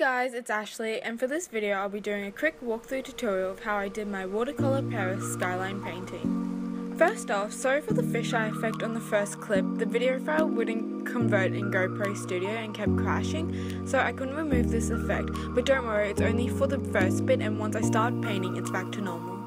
guys, it's Ashley and for this video I'll be doing a quick walkthrough tutorial of how I did my watercolour Paris skyline painting. First off, sorry for the fisheye effect on the first clip, the video file wouldn't convert in GoPro Studio and kept crashing, so I couldn't remove this effect, but don't worry, it's only for the first bit and once I start painting it's back to normal.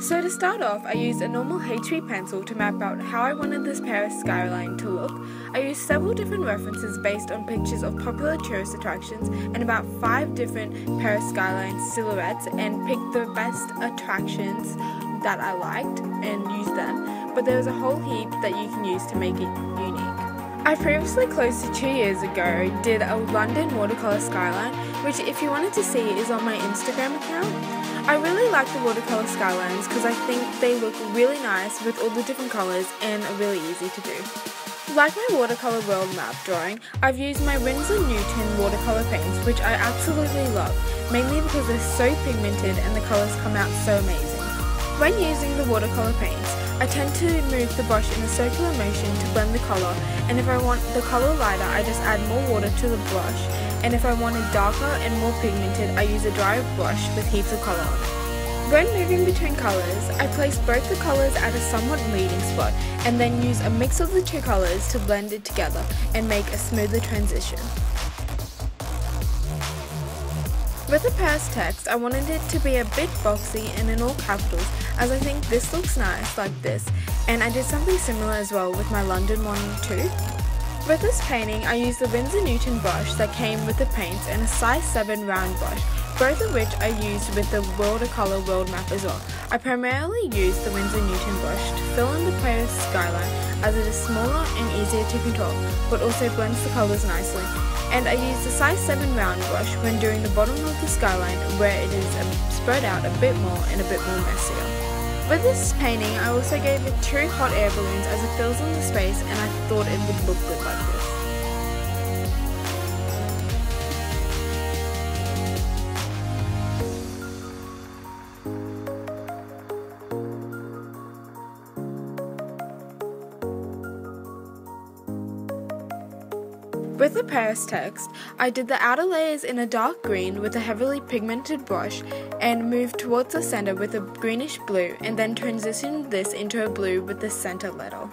So to start off, I used a normal HB pencil to map out how I wanted this Paris skyline to look. I used several different references based on pictures of popular tourist attractions and about five different Paris skyline silhouettes and picked the best attractions that I liked and used them, but there was a whole heap that you can use to make it unique. I previously, close to two years ago, did a London watercolour skyline, which if you wanted to see is on my Instagram account. I really like the watercolour skylines because I think they look really nice with all the different colours and are really easy to do. Like my watercolour world map drawing, I've used my Winsor Newton watercolour paints which I absolutely love, mainly because they're so pigmented and the colours come out so amazing. When using the watercolour paints, I tend to move the brush in a circular motion to blend the colour and if I want the colour lighter I just add more water to the brush and if I want it darker and more pigmented, I use a dry brush with heaps of colour on it. When moving between colours, I place both the colours at a somewhat leading spot and then use a mix of the two colours to blend it together and make a smoother transition. With the Paris text, I wanted it to be a bit boxy and in all capitals as I think this looks nice like this and I did something similar as well with my London one too. With this painting, I used the Winsor Newton brush that came with the paints and a size 7 round brush, both of which I used with the World of Colour world map as well. I primarily used the Winsor Newton brush to fill in the Paris skyline as it is smaller and easier to control, but also blends the colours nicely. And I used the size 7 round brush when doing the bottom of the skyline where it is spread out a bit more and a bit more messier. With this painting, I also gave it two hot air balloons as it fills in the space and I thought it would look good like this. With the Paris text, I did the outer layers in a dark green with a heavily pigmented brush and moved towards the center with a greenish blue and then transitioned this into a blue with the center letter.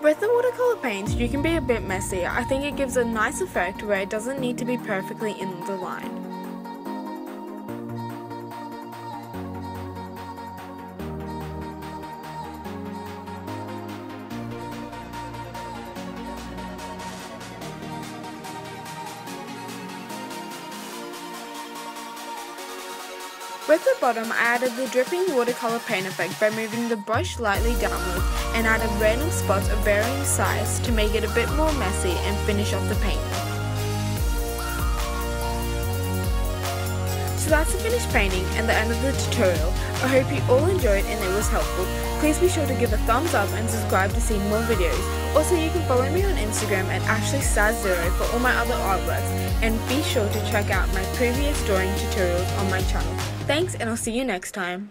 With the watercolor paints, you can be a bit messy. I think it gives a nice effect where it doesn't need to be perfectly in the line. With the bottom, I added the dripping watercolor paint effect by moving the brush lightly downwards and added random spots of varying size to make it a bit more messy and finish off the painting. So that's the finished painting and the end of the tutorial. I hope you all enjoyed and it was helpful. Please be sure to give a thumbs up and subscribe to see more videos. Also, you can follow me on Instagram at AshleySaz0 for all my other artworks and be sure to check out my previous drawing tutorials on my channel. Thanks and I'll see you next time.